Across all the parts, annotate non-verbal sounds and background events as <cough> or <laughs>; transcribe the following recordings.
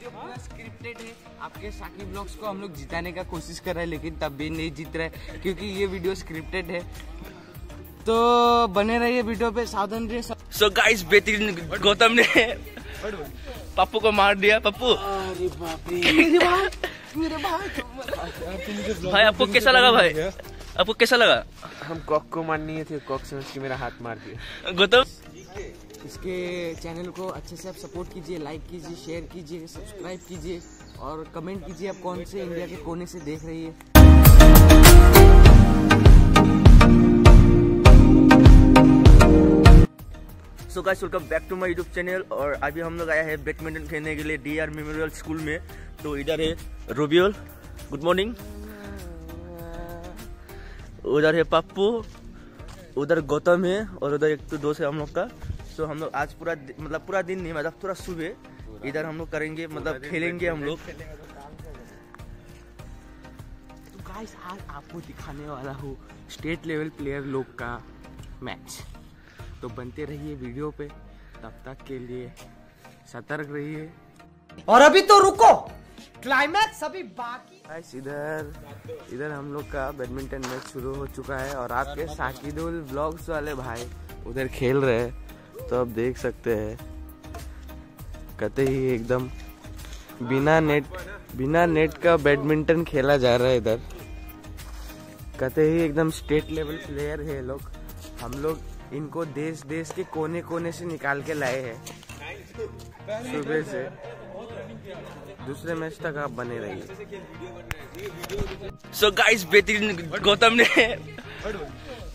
Video पूरा scripted है। आपके साकी ब्लॉग्स को हम लोग जिताने का कोशिश कर रहे हैं लेकिन तब भी नहीं जीत रहे क्योंकि ये वीडियो स्क्रिप्टेड है। तो बने रहिए वीडियो पे सावधान रहिए। सो गाइस बेहतरीन गौतम ने पप्पू को मार दिया। पप्पू। भाई आपको कैसा लगा भाई? आपको कैसा लगा? हम कॉक को मारनी थे कॉक समझ के मेरा हाथ मार दिया। गौतम? इसके चैनल को अच्छे से आप सपोर्ट कीजिए लाइक कीजिए शेयर कीजिए सब्सक्राइब कीजिए और कमेंट कीजिए आप कौन से इंडिया के कोने से देख रही है। So guys welcome back to my YouTube channel और अभी हम लोग आया है बैडमिंटन खेलने के लिए डी आर मेमोरियल स्कूल में। तो इधर है रोबियल गुड मॉर्निंग उधर है पप्पू उधर गौतम है और उधर एक तो दोस्त है हम लोग का। तो हम लोग आज पूरा मतलब पूरा दिन नहीं मतलब पूरा सुबह इधर हम लोग करेंगे मतलब खेलेंगे हम लोग। तो गाइस आज आपको दिखाने वाला हूँ स्टेट लेवल प्लेयर लोग का मैच तो बनते रहिए वीडियो पे तब तक के लिए सतर्क रहिए। और अभी तो रुको! क्लाइमैक्स अभी बाकी गाइस इधर इधर हम लोग का बैडमिंटन मैच शुरू हो चुका है और आपके साकिदुल ब्लॉग्स वाले भाई उधर खेल रहे हैं। तो आप देख सकते हैं। कते ही एकदम बिना नेट बिना नेट का बैडमिंटन खेला जा रहा है इधर। कहते ही एकदम स्टेट लेवल प्लेयर है लोग। हम लोग इनको देश देश के कोने कोने से निकाल के लाए हैं। सुबह से। दूसरे मैच तक आप बने रहिए। सो गाइस बेहतरीन गौतम ने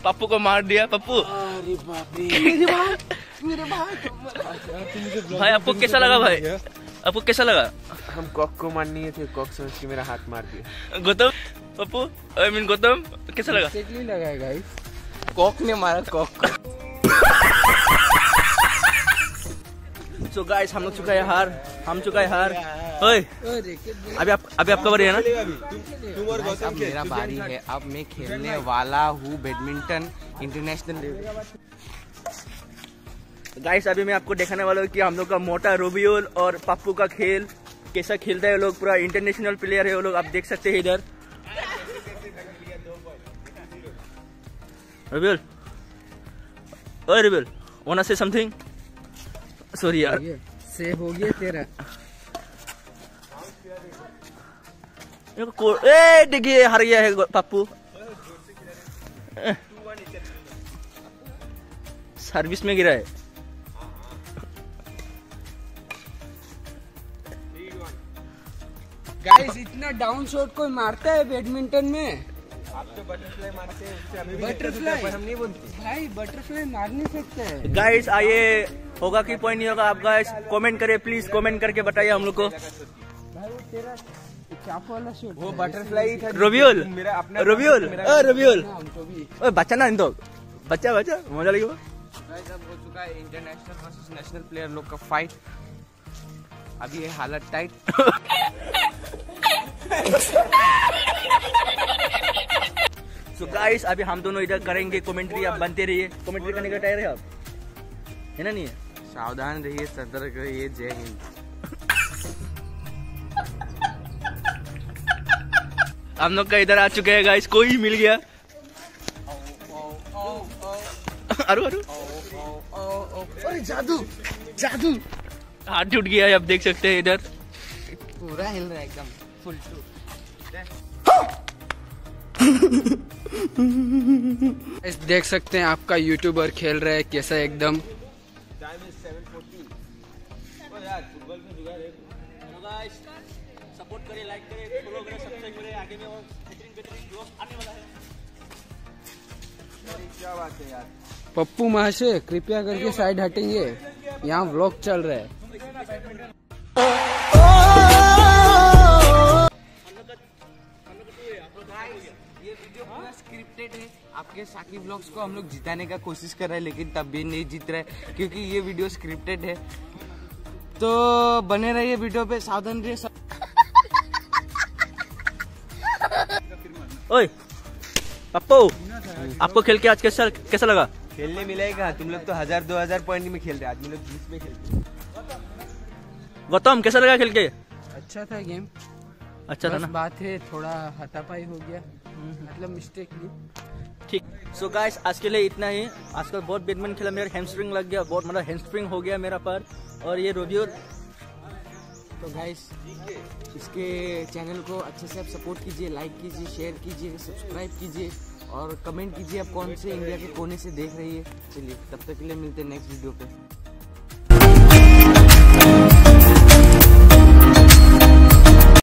पप्पू को मार दिया पप्पू <laughs> अरे बाप रे भाई आपको कैसा लगा भाई? आपको कैसा लगा? हम कॉक को मारनी थे कॉक समझ के मेरा हाथ मार दिया। गौतम पप्पू आई मीन गौतम कैसा लगा? लगा है गाइस कॉक ने मारा कॉक को सो गाइस हम लोग चुका है हार। हम चुका है हार। ओए अभी आप अभी आपका बारी है ना? Guys, अब मेरा बारी है। अब मैं खेलने वाला हूँ बैडमिंटन इंटरनेशनल। लेवल गाइस अभी मैं आपको दिखाने वाला हूँ कि हम लोग का मोटा रोबियोल और पप्पू का खेल कैसा खेलता है ये लोग पूरा इंटरनेशनल प्लेयर है वो लोग आप देख सकते हैं इधर। रोबियोल ओए रोबियोल वांट से समथिंग सॉरी यार। से हो गया तेरा। ए देखिए हार गया है पप्पू। सर्विस में गिरा है। गाइस इतना डाउन शॉट कोई मारता है बैडमिंटन में? बटरफ्लाई हम नहीं बोलते। भाई बटरफ्लाई मार नहीं सकते। हैं गाइस आइए होगा कि पॉइंट नहीं होगा आप गाइस कमेंट करें प्लीज़ कमेंट करके बताइए हम लोग को। वो तेरा चाकू वाला शॉट वो बटरफ्लाई था रोबियोल मेरा रोबियोल रोबियोल हमको भी। ओए बच्चा ना इन तो बच्चा बच्चा मज़ा लगेगा हो चुका है इंटरनेशनल वर्सेस नेशनल प्लेयर लोग का फाइट अभी है हालत टाइट <laughs> सो गाइस अभी हम दोनों इधर करेंगे कमेंट्री आप बनते रहिए। कमेंट्री करने का टायर है आप? है ना नहीं? सावधान रहिए सतर्क रहिए जय हिंद। हम लोग का इधर आ चुके हैं गाइस कोई मिल गया। अरु अरु। अरे जादू जादू। हाथ टूट गया है आप देख सकते हैं इधर। पूरा हिल रहा है एकदम। Full to. <laughs> देख सकते हैं आपका यूट्यूबर खेल रहा है कैसा एकदम। सपोर्ट करें लाइक करें फॉलो करें सब्सक्राइब करें आगे में और बेहतरीन बेहतरीन ब्लॉग आने वाला है। पप्पू महाशय कृपया करके साइड हटेंगे। यहाँ व्लॉग चल रहा है। आपके साकी ब्लॉग्स को हम लोग जिताने का कोशिश कर रहे हैं लेकिन तब भी नहीं जीत रहे क्योंकि ये वीडियो स्क्रिप्टेड है। तो बने रहिए वीडियो पे सावधान रहिए। सब ओए पप्पू आपको खेल के आज कैसा कैसा लगा? खेलने मिलेगा तुम लोग तो हज़ार दो हज़ार पॉइंट में खेल रहे आज हम लोग बीस में खेलते गौतम कैसा लगा खेल के? अच्छा था गेम अच्छा था ना? बात है थोड़ा हाथापाई हो गया। मतलब मिस्टेक ली ठीक। सो गाइस आज के लिए इतना ही। आज बहुत बैडमिंटन खेला, मेरा हैमस्ट्रिंग लग गया, बहुत मतलब हैमस्ट्रिंग हो गया मेरा पर। और ये रोबियो तो गाइस इसके चैनल को अच्छे से आप सपोर्ट कीजिए लाइक कीजिए शेयर कीजिए सब्सक्राइब कीजिए, और कमेंट कीजिए आप कौन से इंडिया के कोने से देख रही है। चलिए, तब तक के लिए मिलते हैं नेक्स्ट वीडियो पे।